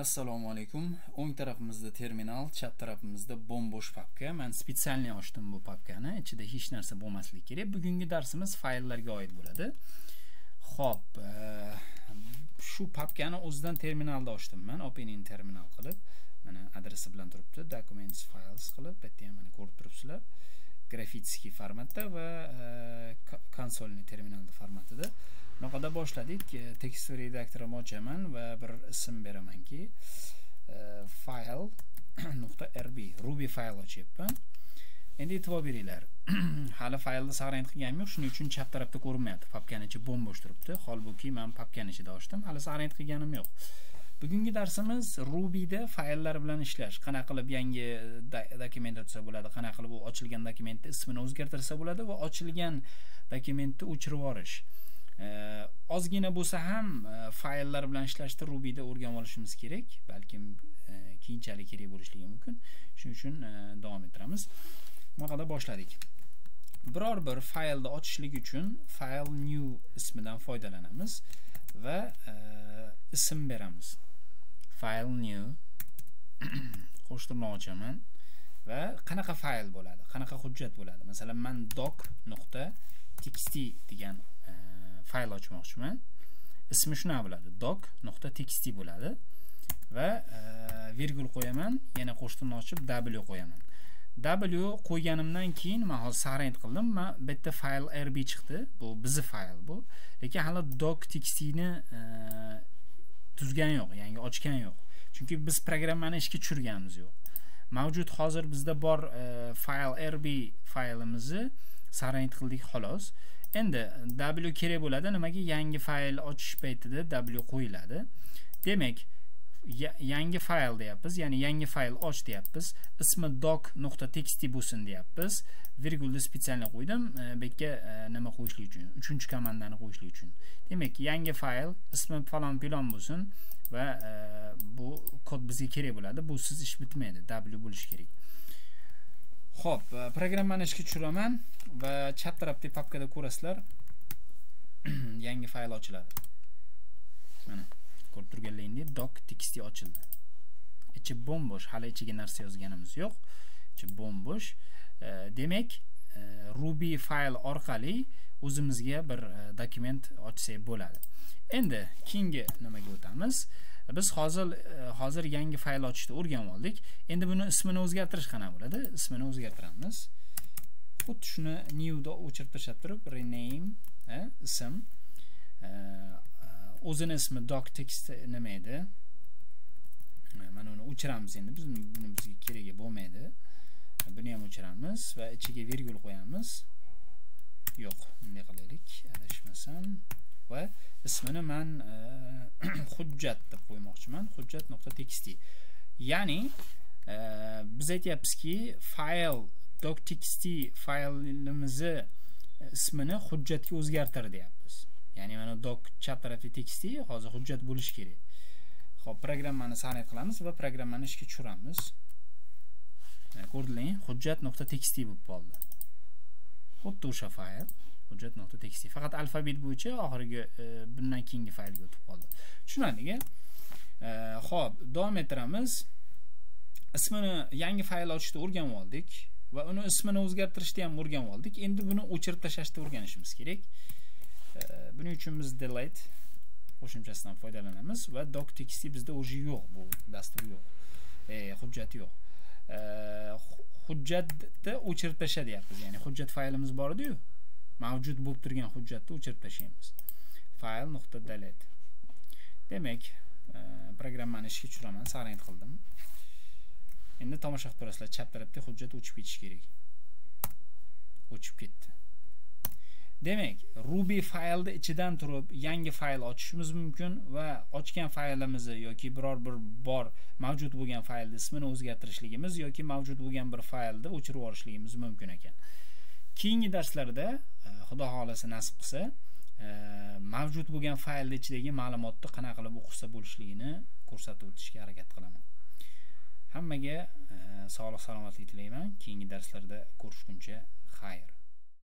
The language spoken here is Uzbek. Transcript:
assalomu alaykum. O'ng tarafimizda terminal chap tarafimizda bo'sh papka. Man специально ochdim bu papkani. Ichida hech narsa bo'lmasligi kerak. Bugungi darsimiz fayllarga oid bo'ladi. Xo'p, e, shu papkani o'zidan terminalda ochdim man opening terminal qilib mana adresi bilan turibdi. Documents files qilib bu yerda ham mana ko'rib turibsizlar. Grafitskiy formatda va e, konsolni terminalda formatida. Bunaqada boshladik. Tekst redaktorimni ochaman va bir ism beramanki e, fayl nuqta rb ruby fayl ochyapman. Endi e'tibor beringlar. Hali faylni saqlanib qilganim yo'q. Shuning uchun chap tarafda ko'rinmayapti. Papkani ichi bo'sh turibdi. Holbuki men papkani ichida ochdim. Hali saqlanib qilganim yo'q. Bugungi darsimiz rubyda fayllar bilan ishlash. Qanaqa qilib yangi dokumentatsiya bo'ladi qanaqa qilib u ochilgan dokumentni ismini o'zgartirsa bo'ladi va ochilgan dokumentni o'chirib yuborish ozgina bo'lsa ham e, fayllar bilan ishlashni rubyda o'rganib olishimiz kerak balkim e, keyinchalik kerak bo'lishligi mumkin. Shuning uchun e, davom ettiramiz. Bunaqada boshladik. Biror bir faylni ochishlik uchun file new ismidan foydalanamiz va ism beramiz. File new. Qo'shtirnoq ochaman va qanaqa fayl bo'ladi? Qanaqa hujjat bo'ladi? Masalan man doc nuqta txt degan e, fayl ochmoqchiman. Ismi shunaqa bo'ladi? doc.txt bo'ladi. Va e, virgul qo'yaman yana qo'shtirnoq ochib w qo'yaman. W qo'yganimdan keyin men hozir sarend qildim. Man bu yerda fayl rb chiqdi. Bu bizni fayl bu. Lekin hali doc.txt ni e, tuzgan yo'q ya'ni ochgan yo'q. Chunki biz programmani ishga tushirganimiz yo'q. Mavjud hozir bizda bor e, fayl rb faylimizni sarent qildik xolos. Endi w kerak bo'ladi nimaga yangi fayl ochish paytida w qo'yiladi? Demak yangi fayl deyapmiz ya'ni yangi fayl och deyapmiz ismi doc.txt bo'lsin deyapmiz virgulni специально qo'ydim e, bu yerga e, nima qo'yishlik uchun uchinchi komandani qo'yishlik uchun demak yangi fayl ismi falon pilon bo'lsin va e, bu kod bizga kerak bo'ladi bu siz ish bitmaydi w bo'lishi kerak Xo'p, programmani ishga tushiraman va chap tarafdagi papkada ko'rasizlar. yangi fayl ochiladi. Mana, deb turganlaringdek doc.txt ochildi. Ichi bo'mbo'sh hali ichiga narsa yozganimiz yo'q. Ichi bo'mbo'sh e, demak, e, Ruby fayl orqali o'zimizga bir e, dokument ochsak bo'ladi. Endi keyingi nimaga o'tamiz? biz hozir hozir yangi fayl ochishni o'rganib oldik endi buni ismini o'zgartirish qanaqa bo'ladi ismini o'zgartiramiz xuddi shuni newda o'chirib tashlab turib rename ism o'zini ismi doc text nima edi? Mana uni o'chiramiz endi. Biz buni bizga keragi bo'lmaydi. Buni ham o'chiramiz va ichiga virgul qo'yamiz. Yo'q bunday qilaylik. Adashmasam va ismini man e, hujjat deb qo'ymoqchiman. Hujjat.txt ya'ni e, biz aytyapmizki fayl doc.txt faylimizni ismini hujjatga o'zgartir deyapti. Ya'ni mana doc chap tarafda txt hozir hujjat bo'lishi kerak. Xo'p, programmani san'at qilamiz va programmani ishga tushiramiz. Ko'rdinglarmi hujjat.txt bo'lib qoldi. Xuddi o'sha fayl hujjat.txt faqat alfabet bo'yicha oxirgi e, bundan keyingi faylga o'tib qoldi. Tushunarlika e, ho'p davom ettiramiz. Ismini yangi fayl ochishni o'rganib oldik va uni ismini o'zgartirishni ham o'rganib oldik. Endi buni o'chirib tashlashni o'rganishimiz kerak. Uchun biz delete qo'shimchasidan foydalanamiz va doc txt bizda уже yo'q bu dastur yo'q e, hujjat yo'q. E, hujjatni o'chirib tasha deyapmiz ya'ni hujjat faylimiz bor ediyu mavjud bo'lib turgan hujjatni o'chirib tashlaymiz fayl nuqta delete. Demak e, programmani ishga tushiraman sarang qildim. Endi tomosha qilib turasizlar chap tarafda hujjat o'chib ketishi kerak. O'chib ketdi. Demak ruby faylni ichidan turib yangi fayl ochishimiz mumkin va ochgan faylimizni yoki biror bir bor mavjud bo'lgan faylni ismini o'zgartirishligimiz yoki mavjud bo'lgan bir faylni o'chirib yuborishligimiz mumkin ekan. Keyingi darslarda e, xudo xohlasa nasib qilsa e, mavjud bo'lgan faylni ichidagi ma'lumotni qanaqa qilib o'qisa bo'lishligini ko'rsatib o'tishga harakat qilaman. Hammaga e, sog'lik salomatlik tilayman. Keyingi darslarda ko'rishguncha xayr.